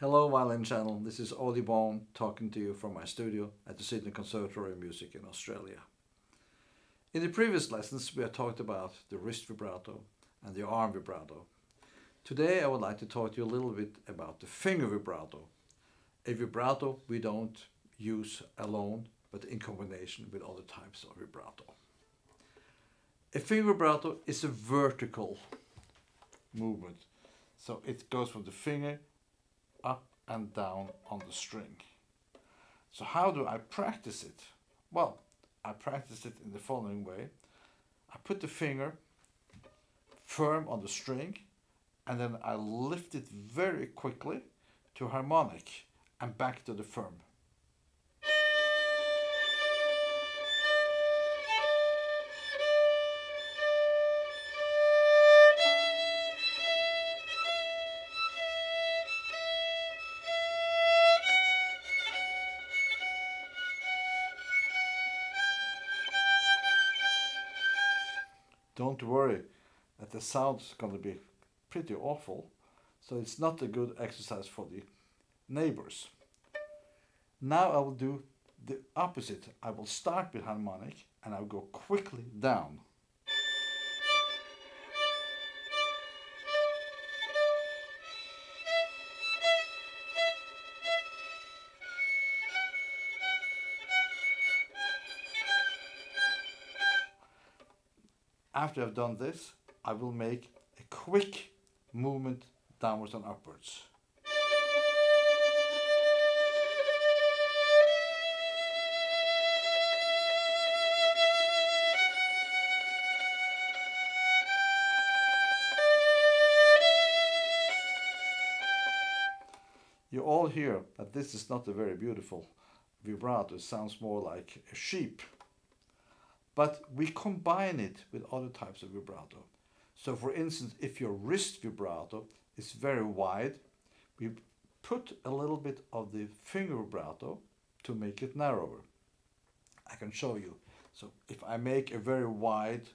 Hello Violin Channel, this is Ole Bohn talking to you from my studio at the Sydney Conservatorium of Music in Australia. In the previous lessons we have talked about the wrist vibrato and the arm vibrato. Today I would like to talk to you a little bit about the finger vibrato. A vibrato we don't use alone but in combination with other types of vibrato. A finger vibrato is a vertical movement. So it goes from the finger up and down on the string. So how do I practice it? Well, I practice it in the following way. I put the finger firm on the string and then I lift it very quickly to harmonic and back to the firm. Don't worry that the sound's going to be pretty awful. So it's not a good exercise for the neighbors. Now I will do the opposite. I will start with harmonic and I'll go quickly down. After I've done this, I will make a quick movement downwards and upwards. You all hear that this is not a very beautiful vibrato, it sounds more like a sheep but we combine it with other types of vibrato. So for instance, if your wrist vibrato is very wide, we put a little bit of the finger vibrato to make it narrower. I can show you. So if I make a very wide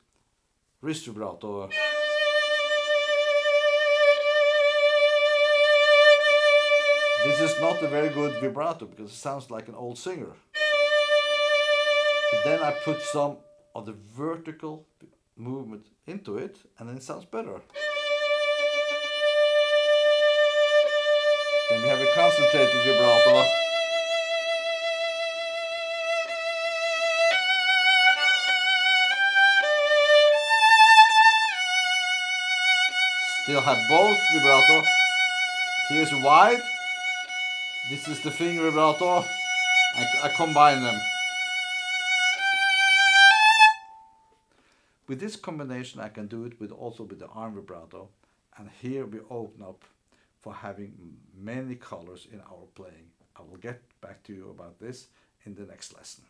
wrist vibrato, this is not a very good vibrato because it sounds like an old singer. But then I put some of the vertical movement into it and then it sounds better. Then we have a concentrated vibrato. Still have both vibrato. Here's wide. This is the finger vibrato. I, I combine them. With this combination I can do it with also with the arm vibrato and here we open up for having many colors in our playing. I will get back to you about this in the next lesson.